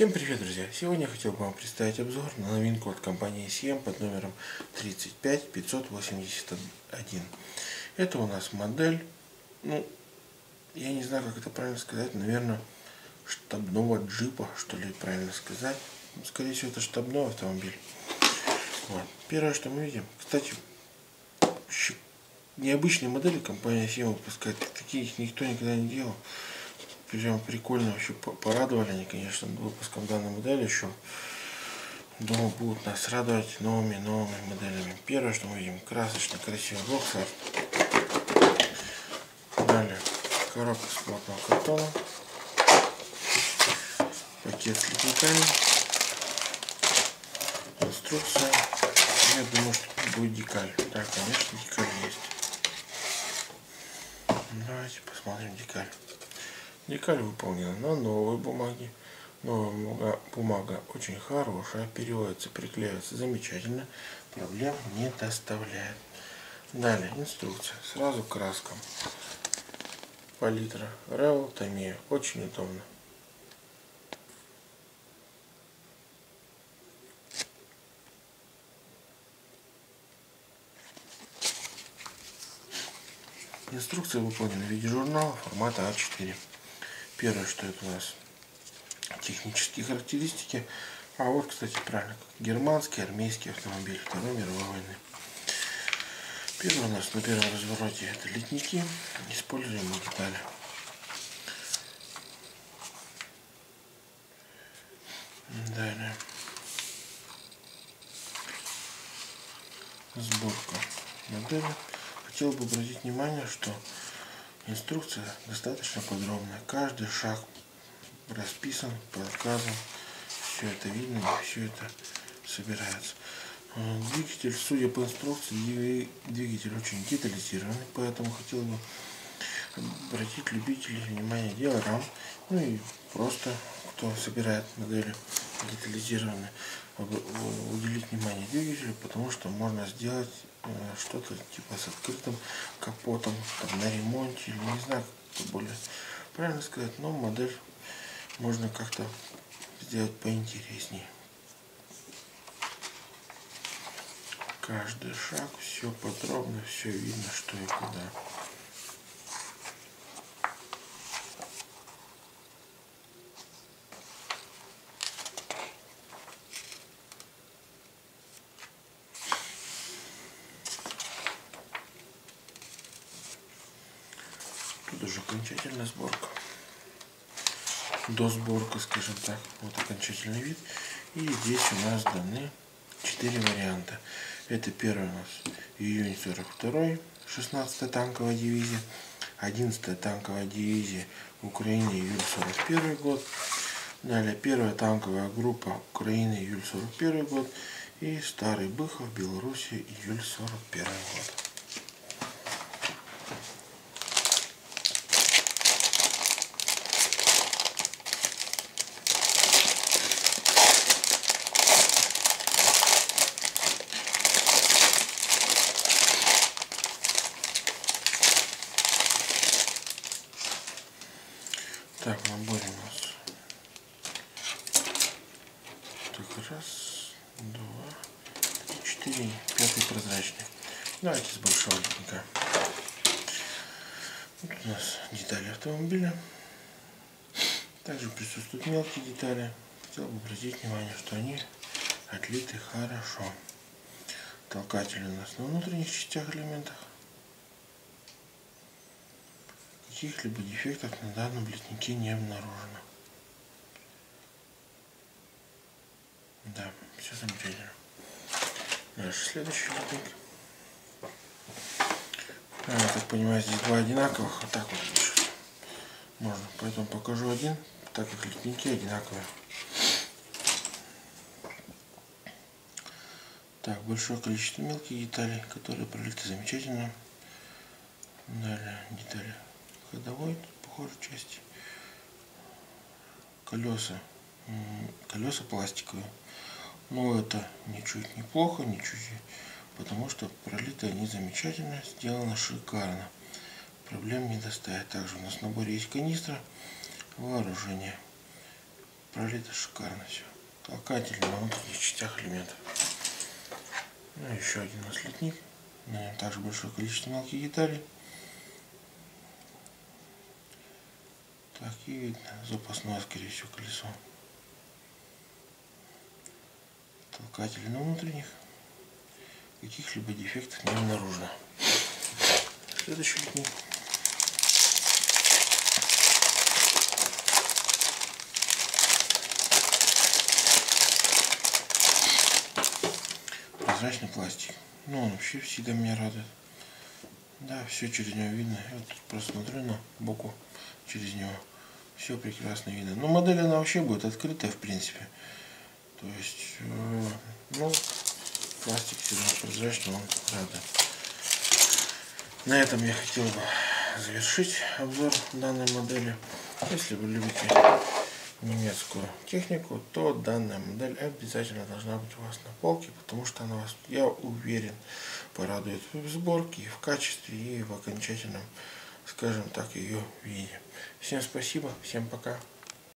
Всем привет, друзья! Сегодня я хотел бы вам представить обзор на новинку от компании CM под номером 35581. Это у нас модель, ну, я не знаю, как это правильно сказать, наверное, штабного джипа, что ли, правильно сказать. Скорее всего, это штабной автомобиль. Вот. Первое, что мы видим, кстати, необычные модели компания CM выпускает, такие никто никогда не делал прям прикольно вообще порадовали они, конечно, выпуском данной модели еще. Думаю, будут нас радовать новыми новыми моделями. Первое, что мы видим, красочно красивый бокс Далее коробка с плотного картона. Пакет с литниками. Инструкция. Я думаю, что будет декаль. Да, конечно, декаль есть. Давайте посмотрим декаль. Декаль выполнена на новой бумаге. Новая бумага очень хорошая, переводится, приклеивается замечательно, проблем не доставляет. Далее инструкция, сразу краскам. Палитра Revel Tamiya, очень удобно. Инструкция выполнена в виде журнала формата А4. Первое, что это у нас технические характеристики. А вот, кстати, правильно, германский, армейский автомобиль Второй мировой войны. Первый у нас на первом развороте это литники, используемые детали. Далее. Сборка модели. Хотел бы обратить внимание, что Инструкция достаточно подробная. Каждый шаг расписан, показан. Все это видно, все это собирается. Э, двигатель, судя по инструкции, двигатель очень детализированный, поэтому хотел бы обратить любителей внимание диорам, ну и просто кто собирает модели детализированные, уделить внимание двигателю, потому что можно сделать Э, что-то типа с открытым капотом, там, на ремонте, или не знаю, как это более правильно сказать, но модель можно как-то сделать поинтереснее. Каждый шаг, все подробно, все видно, что и куда. Уже окончательная сборка. До сборка, скажем так. Вот окончательный вид. И здесь у нас даны 4 варианта. Это первый у нас июнь 42 16 танковая дивизия. 11 танковая дивизия Украины июль 41 год. Далее первая танковая группа Украины июль 41 год. И Старый Быхов, Белоруссия, июль 41 год. Так, в наборе у нас так, раз, два, три, четыре, пятый прозрачный. Давайте с большого литника. Вот у нас детали автомобиля. Также присутствуют мелкие детали. Хотел бы обратить внимание, что они отлиты хорошо. Толкатели у нас на внутренних частях элементах. Каких-либо дефектов на данном литнике не обнаружено. Да, все замечательно. Дальше следующий литник. А, я так понимаю, здесь два одинаковых. Вот так вот лучше. Можно. Поэтому покажу один, так как литники одинаковые. Так, большое количество мелких деталей, которые пролиты замечательно. Далее детали ходовой, похожей части. Колеса. Колеса пластиковые. Но это ничуть не плохо, ничуть, потому что пролиты они замечательно, сделано шикарно. Проблем не доставит. Также у нас в наборе есть канистра, вооружение. пролито шикарно все. Толкатель на внутренних частях элементов. Ну, еще один у нас литник. Также большое количество мелких деталей. Так, и видно запасное, скорее всего, колесо. Толкатели на внутренних. Каких-либо дефектов не обнаружено. Следующий литник. Прозрачный пластик. Ну, он вообще всегда меня радует. Да, все через него видно. Я вот тут просто смотрю на боку через него. Все прекрасно видно. Но модель она вообще будет открытая, в принципе. То есть, э, ну, пластик всегда прозрачный, он радует. На этом я хотел бы завершить обзор данной модели. Если вы любите немецкую технику, то данная модель обязательно должна быть у вас на полке, потому что она вас, я уверен, порадует в сборке, в качестве, и в окончательном, скажем так, ее виде. Всем спасибо, всем пока.